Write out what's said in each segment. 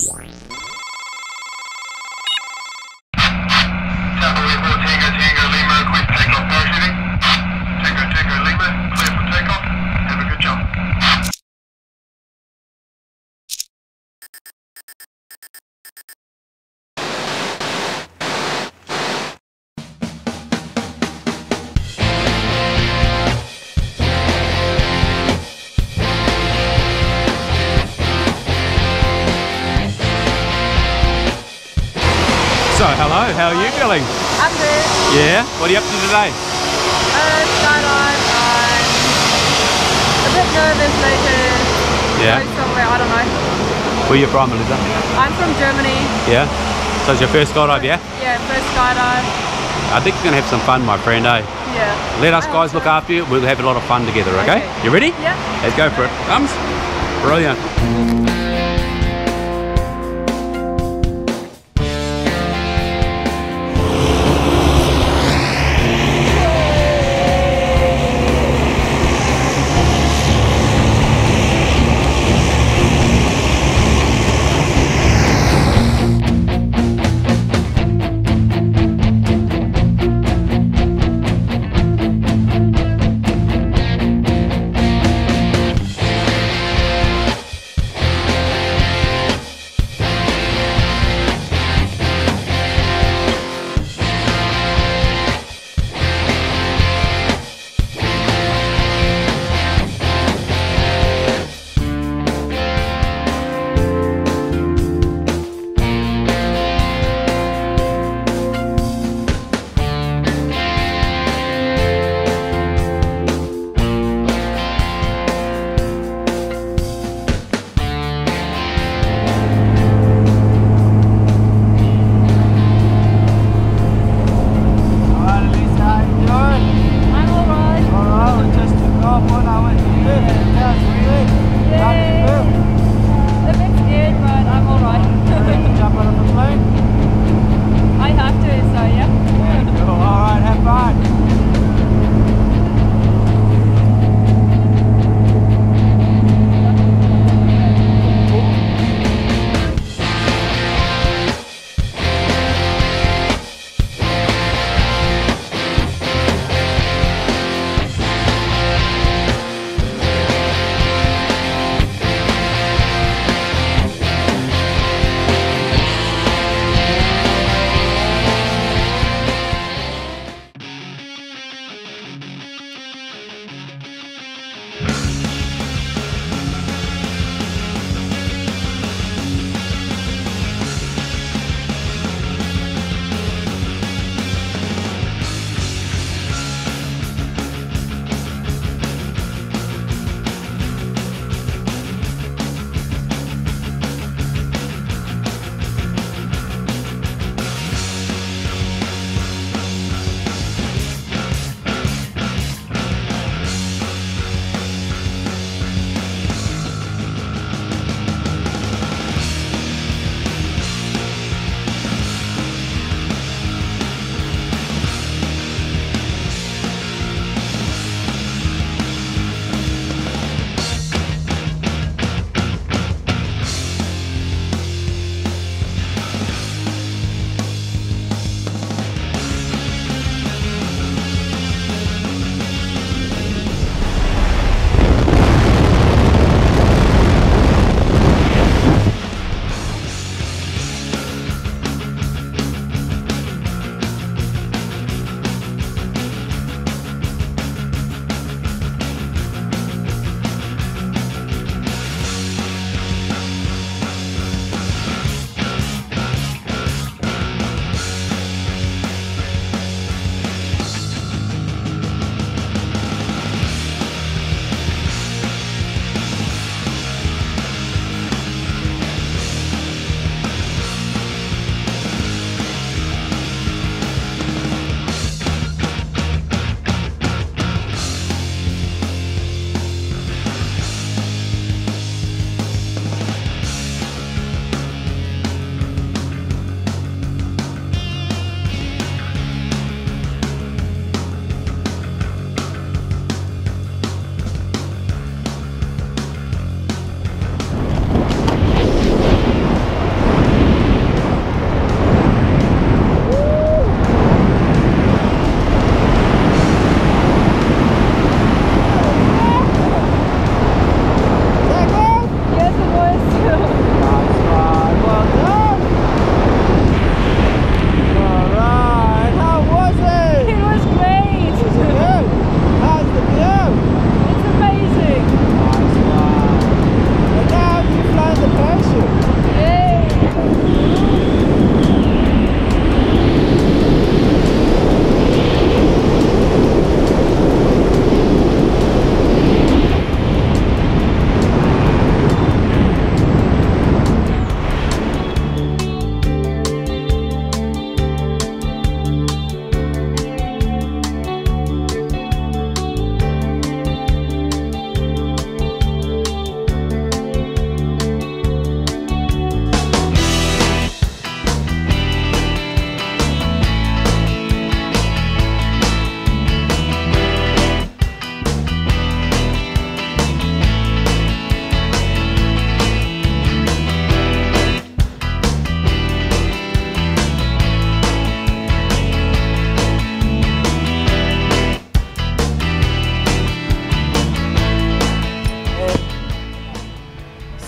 Wow. So, hello, how are you feeling? I'm good. Yeah? What are you up to today? Uh, skydive. I'm a bit nervous later. Yeah. Somewhere. I don't know. Where are you from, Elisa? I'm from Germany. Yeah? So it's your first skydive, yeah? Yeah, first skydive. I think you're going to have some fun, my friend, eh? Yeah. Let us I guys look so. after you. We'll have a lot of fun together, okay? Okay. You ready? Yeah. Let's go for it. Thumbs. Brilliant.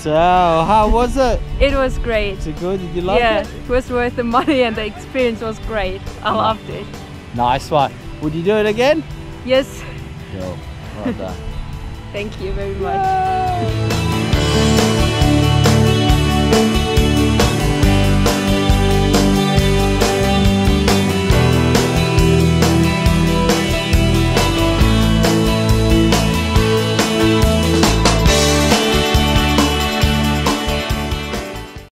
So, how was it? It was great. Was it good? Did you like yeah, it? it was worth the money and the experience was great. I loved it. Nice one. Would you do it again? Yes, Cool. Well done. thank you very much.